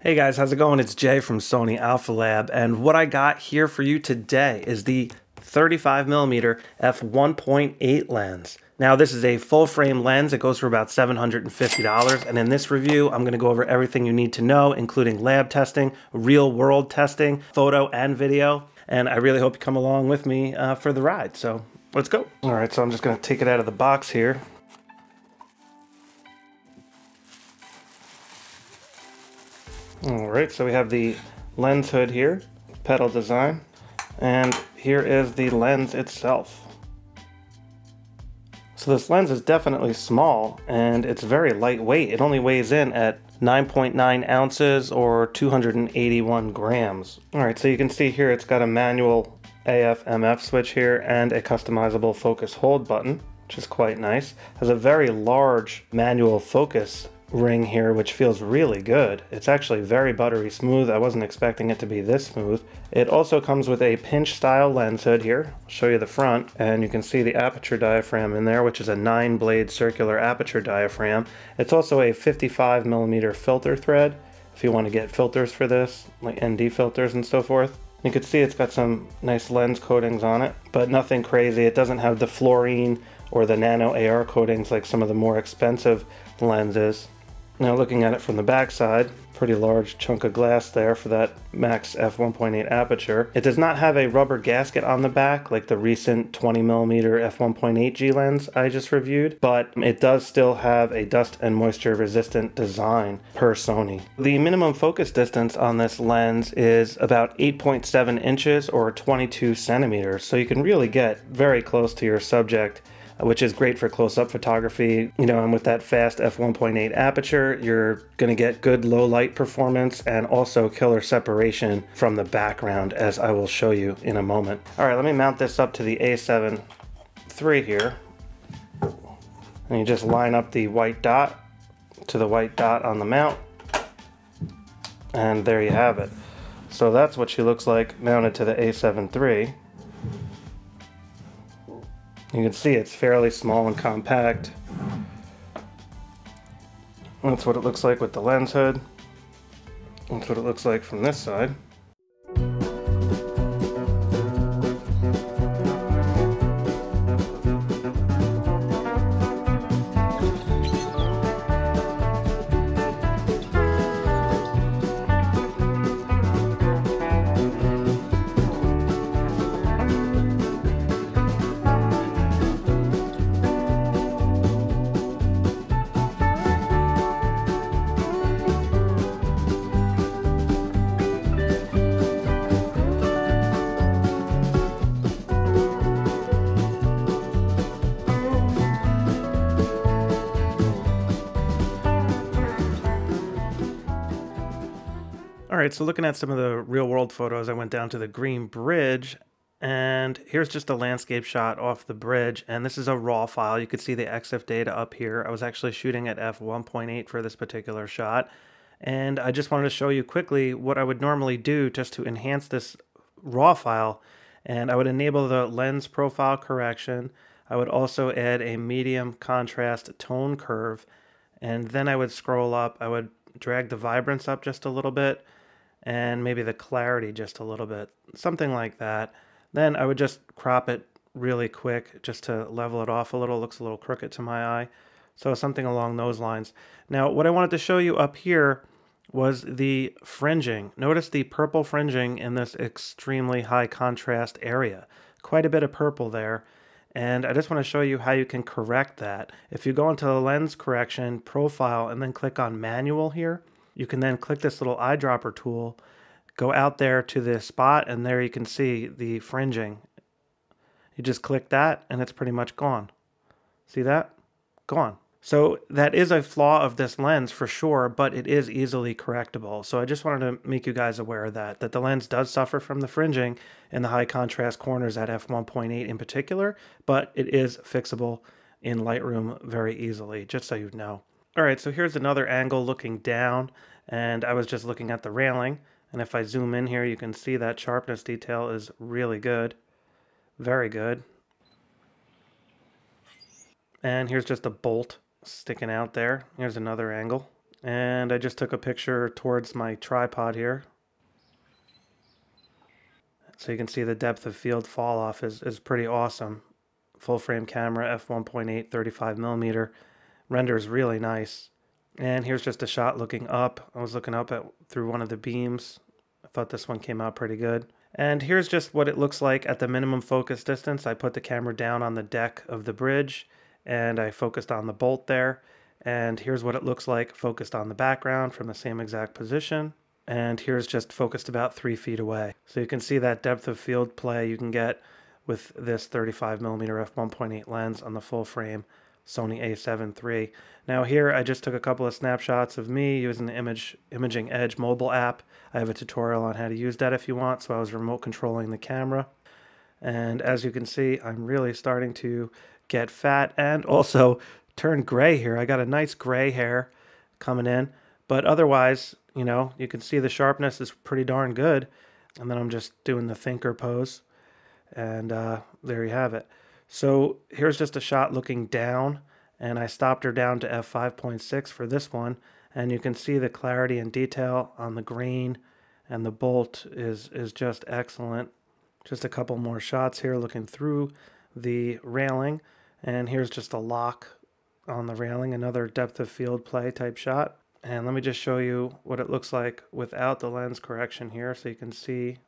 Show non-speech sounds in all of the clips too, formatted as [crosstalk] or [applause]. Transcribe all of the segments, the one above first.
Hey guys, how's it going? It's Jay from Sony Alpha Lab, and what I got here for you today is the 35mm f1.8 lens. Now, this is a full frame lens. It goes for about $750, and in this review, I'm gonna go over everything you need to know, including lab testing, real world testing, photo and video, and I really hope you come along with me uh, for the ride. So let's go. All right, so I'm just gonna take it out of the box here. All right, so we have the lens hood here, petal design, and here is the lens itself. So this lens is definitely small and it's very lightweight. It only weighs in at 9.9 .9 ounces or 281 grams. All right, so you can see here it's got a manual AF-MF switch here and a customizable focus hold button, which is quite nice. Has a very large manual focus ring here, which feels really good. It's actually very buttery smooth. I wasn't expecting it to be this smooth. It also comes with a pinch style lens hood here. I'll show you the front and you can see the aperture diaphragm in there, which is a nine blade circular aperture diaphragm. It's also a 55 millimeter filter thread if you want to get filters for this, like ND filters and so forth. You can see it's got some nice lens coatings on it, but nothing crazy. It doesn't have the fluorine or the nano AR coatings like some of the more expensive lenses. Now looking at it from the back side, pretty large chunk of glass there for that max f1.8 aperture. It does not have a rubber gasket on the back like the recent 20mm f1.8 G lens I just reviewed, but it does still have a dust and moisture resistant design per Sony. The minimum focus distance on this lens is about 8.7 inches or 22 centimeters, so you can really get very close to your subject which is great for close-up photography. You know, and with that fast f1.8 aperture, you're going to get good low light performance and also killer separation from the background, as I will show you in a moment. All right, let me mount this up to the A7 III here. And you just line up the white dot to the white dot on the mount. And there you have it. So that's what she looks like mounted to the A7 III. You can see it's fairly small and compact. That's what it looks like with the lens hood. That's what it looks like from this side. All right, so looking at some of the real world photos, I went down to the Green Bridge and here's just a landscape shot off the bridge. And this is a raw file. You could see the EXIF data up here. I was actually shooting at f1.8 for this particular shot. And I just wanted to show you quickly what I would normally do just to enhance this raw file. And I would enable the lens profile correction. I would also add a medium contrast tone curve. And then I would scroll up. I would drag the vibrance up just a little bit and maybe the clarity just a little bit, something like that. Then I would just crop it really quick just to level it off a little. It looks a little crooked to my eye. So something along those lines. Now, what I wanted to show you up here was the fringing. Notice the purple fringing in this extremely high contrast area. Quite a bit of purple there. And I just want to show you how you can correct that. If you go into the lens correction profile and then click on manual here, you can then click this little eyedropper tool, go out there to this spot, and there you can see the fringing. You just click that, and it's pretty much gone. See that? Gone. So that is a flaw of this lens for sure, but it is easily correctable. So I just wanted to make you guys aware of that, that the lens does suffer from the fringing in the high contrast corners at f1.8 in particular, but it is fixable in Lightroom very easily, just so you know. All right, so here's another angle looking down, and I was just looking at the railing, and if I zoom in here, you can see that sharpness detail is really good, very good. And here's just a bolt sticking out there. Here's another angle. And I just took a picture towards my tripod here. So you can see the depth of field fall off is, is pretty awesome. Full frame camera, f1.8, 35 millimeter. Renders really nice. And here's just a shot looking up. I was looking up at through one of the beams. I thought this one came out pretty good. And here's just what it looks like at the minimum focus distance. I put the camera down on the deck of the bridge and I focused on the bolt there. And here's what it looks like focused on the background from the same exact position. And here's just focused about three feet away. So you can see that depth of field play you can get with this 35 millimeter f1.8 lens on the full frame Sony a7 III. Now here I just took a couple of snapshots of me using the Image Imaging Edge mobile app. I have a tutorial on how to use that if you want, so I was remote controlling the camera. And as you can see, I'm really starting to get fat and also turn gray here. I got a nice gray hair coming in, but otherwise, you know, you can see the sharpness is pretty darn good. And then I'm just doing the thinker pose. And uh, there you have it. So here's just a shot looking down and I stopped her down to f5.6 for this one and you can see the clarity and detail on the grain and the bolt is is just excellent. Just a couple more shots here looking through the railing and here's just a lock on the railing, another depth of field play type shot. And let me just show you what it looks like without the lens correction here so you can see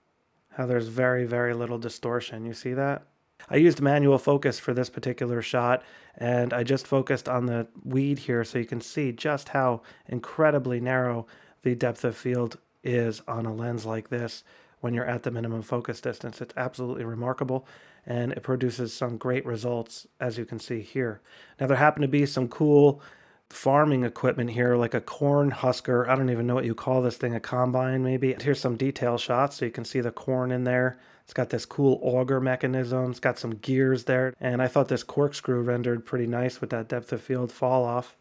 how there's very, very little distortion. You see that? I used manual focus for this particular shot and I just focused on the weed here so you can see just how incredibly narrow the depth of field is on a lens like this when you're at the minimum focus distance. It's absolutely remarkable and it produces some great results as you can see here. Now there happen to be some cool farming equipment here like a corn husker. I don't even know what you call this thing, a combine maybe. Here's some detail shots so you can see the corn in there. It's got this cool auger mechanism. It's got some gears there. And I thought this corkscrew rendered pretty nice with that depth of field fall off.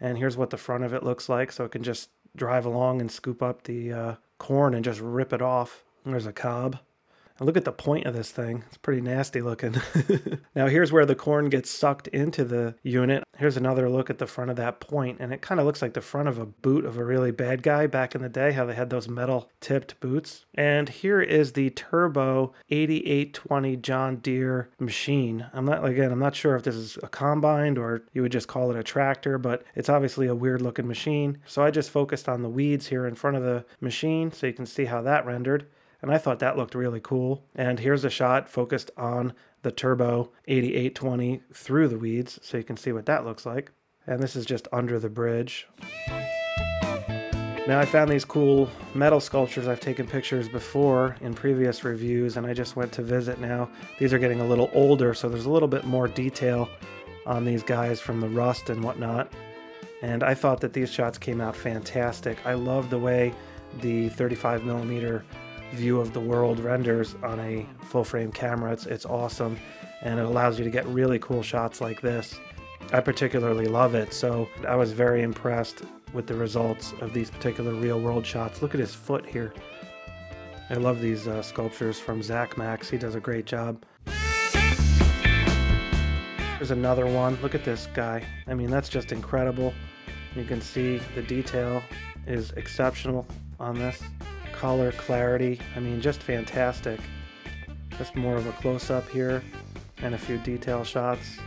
And here's what the front of it looks like. So it can just drive along and scoop up the uh, corn and just rip it off. There's a cob. And look at the point of this thing. It's pretty nasty looking. [laughs] now here's where the corn gets sucked into the unit. Here's another look at the front of that point, and it kind of looks like the front of a boot of a really bad guy back in the day, how they had those metal tipped boots. And here is the Turbo 8820 John Deere machine. I'm not, again, I'm not sure if this is a combine or you would just call it a tractor, but it's obviously a weird looking machine. So I just focused on the weeds here in front of the machine so you can see how that rendered and I thought that looked really cool. And here's a shot focused on the Turbo 8820 through the weeds, so you can see what that looks like. And this is just under the bridge. Now I found these cool metal sculptures I've taken pictures before in previous reviews and I just went to visit now. These are getting a little older so there's a little bit more detail on these guys from the rust and whatnot. And I thought that these shots came out fantastic. I love the way the 35 millimeter view of the world renders on a full frame camera. It's, it's awesome and it allows you to get really cool shots like this. I particularly love it, so I was very impressed with the results of these particular real world shots. Look at his foot here. I love these uh, sculptures from Zach Max. He does a great job. There's another one. Look at this guy. I mean, that's just incredible. You can see the detail is exceptional on this color, clarity. I mean, just fantastic. Just more of a close-up here and a few detail shots.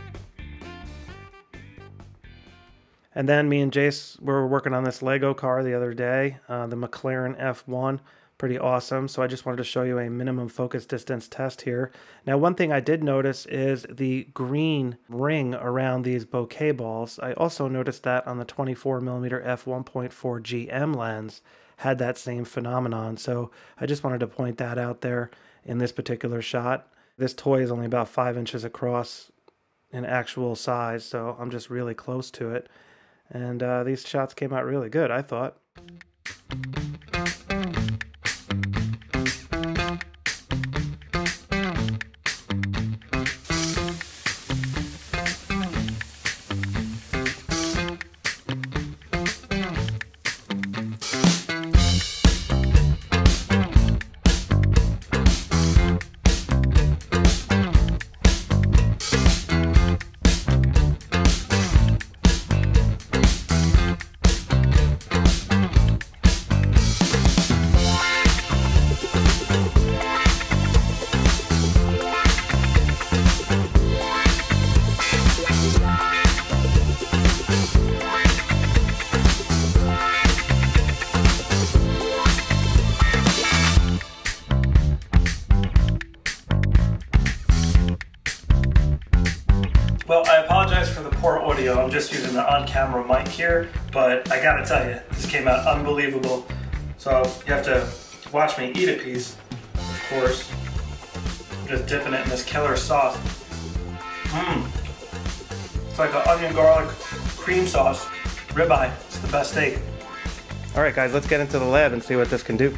And then me and Jace were working on this Lego car the other day, uh, the McLaren F1. Pretty awesome. So I just wanted to show you a minimum focus distance test here. Now, one thing I did notice is the green ring around these bokeh balls. I also noticed that on the 24mm f1.4 GM lens had that same phenomenon. So I just wanted to point that out there in this particular shot. This toy is only about five inches across in actual size, so I'm just really close to it. And uh, these shots came out really good, I thought. On-camera mic here, but I gotta tell you, this came out unbelievable. So you have to watch me eat a piece, of course. I'm just dipping it in this killer sauce. Mmm. It's like an onion garlic cream sauce. Ribeye. It's the best steak. All right, guys, let's get into the lab and see what this can do.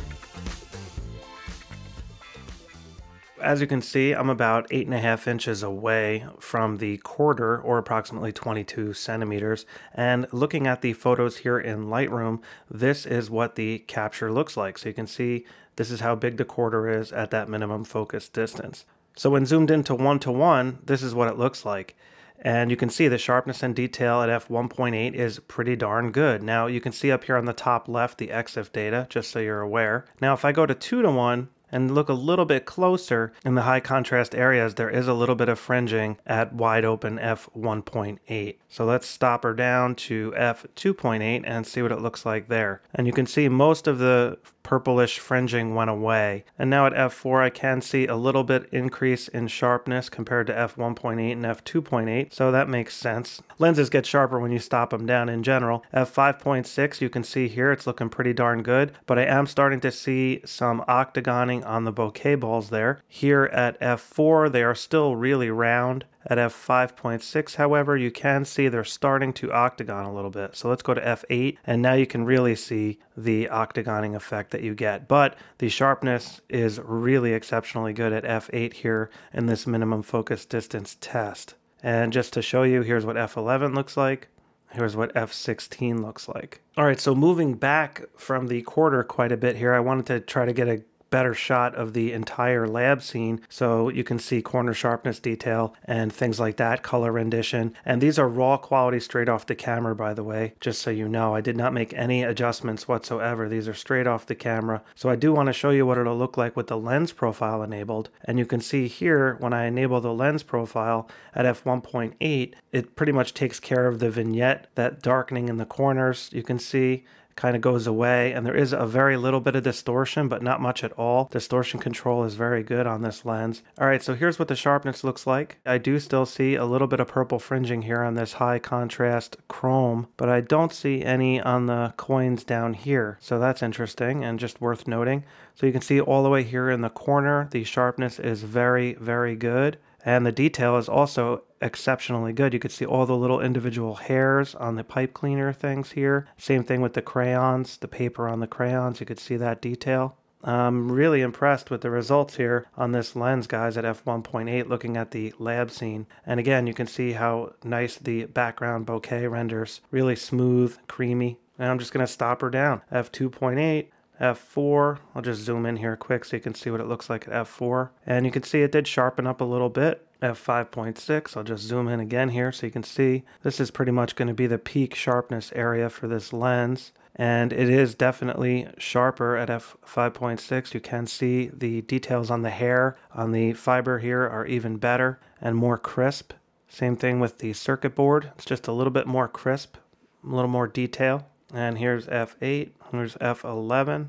As you can see, I'm about eight and a half inches away from the quarter or approximately 22 centimeters. And looking at the photos here in Lightroom, this is what the capture looks like. So you can see this is how big the quarter is at that minimum focus distance. So when zoomed into one to one, this is what it looks like. And you can see the sharpness and detail at f1.8 is pretty darn good. Now you can see up here on the top left the EXIF data, just so you're aware. Now if I go to 2 to 1, and look a little bit closer in the high contrast areas, there is a little bit of fringing at wide open f1.8. So let's stop her down to f2.8 and see what it looks like there. And you can see most of the purplish fringing went away. And now at f4 I can see a little bit increase in sharpness compared to f1.8 and f2.8, so that makes sense. Lenses get sharper when you stop them down in general. f5.6 you can see here it's looking pretty darn good, but I am starting to see some octagoning on the bokeh balls there. Here at f4 they are still really round at f5.6, however, you can see they're starting to octagon a little bit. So let's go to f8, and now you can really see the octagoning effect that you get. But the sharpness is really exceptionally good at f8 here in this minimum focus distance test. And just to show you, here's what f11 looks like. Here's what F16 looks like. All right, so moving back from the quarter quite a bit here, I wanted to try to get a better shot of the entire lab scene so you can see corner sharpness detail and things like that, color rendition. And these are raw quality straight off the camera, by the way, just so you know. I did not make any adjustments whatsoever. These are straight off the camera. So I do want to show you what it'll look like with the lens profile enabled. And you can see here, when I enable the lens profile at f1.8, it pretty much takes care of the vignette, that darkening in the corners you can see kind of goes away and there is a very little bit of distortion but not much at all. Distortion control is very good on this lens. All right so here's what the sharpness looks like. I do still see a little bit of purple fringing here on this high contrast chrome but i don't see any on the coins down here. So that's interesting and just worth noting. So you can see all the way here in the corner the sharpness is very very good and the detail is also exceptionally good. You could see all the little individual hairs on the pipe cleaner things here. Same thing with the crayons, the paper on the crayons. You could see that detail. I'm really impressed with the results here on this lens, guys, at f1.8, looking at the lab scene. And again, you can see how nice the background bokeh renders. Really smooth, creamy. And I'm just going to stop her down. f2.8, F4. I'll just zoom in here quick so you can see what it looks like at F4. And you can see it did sharpen up a little bit. F5.6, I'll just zoom in again here so you can see. This is pretty much going to be the peak sharpness area for this lens. And it is definitely sharper at f5.6. You can see the details on the hair on the fiber here are even better and more crisp. Same thing with the circuit board. It's just a little bit more crisp, a little more detail. And here's F8, here's F11,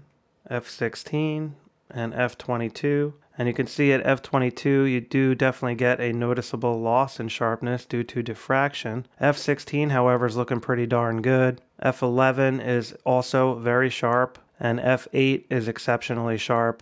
F16, and F22. And you can see at F22, you do definitely get a noticeable loss in sharpness due to diffraction. F16, however, is looking pretty darn good. F11 is also very sharp, and F8 is exceptionally sharp.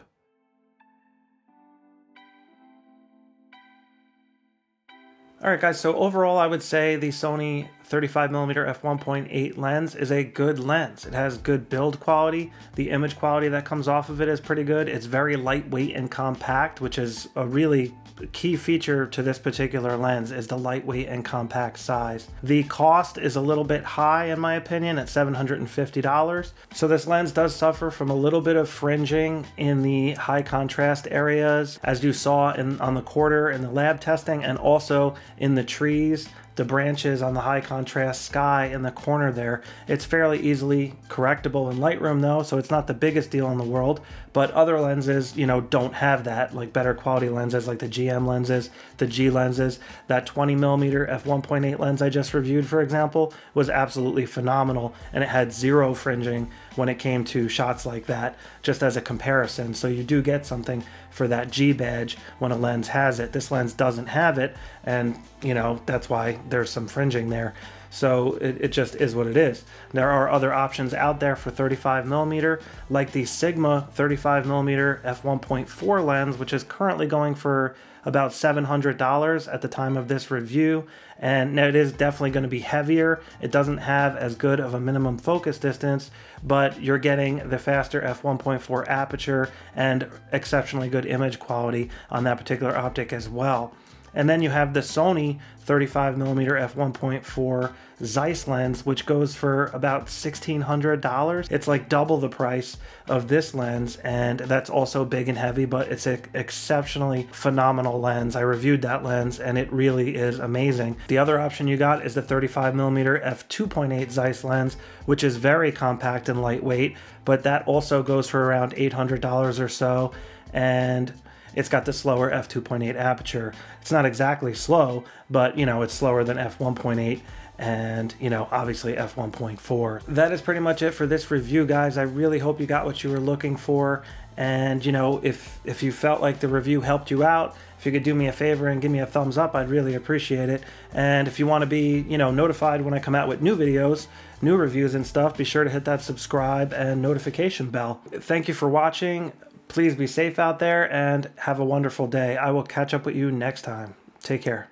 Alright guys, so overall I would say the Sony 35mm f1.8 lens is a good lens. It has good build quality. The image quality that comes off of it is pretty good. It's very lightweight and compact, which is a really key feature to this particular lens is the lightweight and compact size. The cost is a little bit high in my opinion at $750. So this lens does suffer from a little bit of fringing in the high contrast areas as you saw in on the quarter in the lab testing and also in the trees the branches on the high contrast sky in the corner there. It's fairly easily correctable in Lightroom though, so it's not the biggest deal in the world, but other lenses, you know, don't have that, like better quality lenses like the GM lenses, the G lenses. That 20 millimeter f1.8 lens I just reviewed, for example, was absolutely phenomenal and it had zero fringing when it came to shots like that, just as a comparison. So you do get something for that G badge when a lens has it. This lens doesn't have it, and you know, that's why there's some fringing there. So it, it just is what it is. There are other options out there for 35 millimeter, like the Sigma 35 millimeter f1.4 lens, which is currently going for about $700 at the time of this review. And it is definitely going to be heavier. It doesn't have as good of a minimum focus distance, but you're getting the faster f1.4 aperture and exceptionally good image quality on that particular optic as well. And then you have the Sony 35mm f1.4 Zeiss lens, which goes for about $1,600. It's like double the price of this lens, and that's also big and heavy, but it's an exceptionally phenomenal lens. I reviewed that lens, and it really is amazing. The other option you got is the 35mm f2.8 Zeiss lens, which is very compact and lightweight, but that also goes for around $800 or so. And it's got the slower f2.8 aperture. It's not exactly slow, but you know, it's slower than f1.8 and you know obviously f1.4 that is pretty much it for this review guys. I really hope you got what you were looking for. And you know if if you felt like the review helped you out if you could do me a favor and give me a thumbs up i'd really appreciate it. And if you want to be you know notified when i come out with new videos new reviews and stuff be sure to hit that subscribe and notification bell. Thank you for watching Please be safe out there and have a wonderful day. I will catch up with you next time. Take care.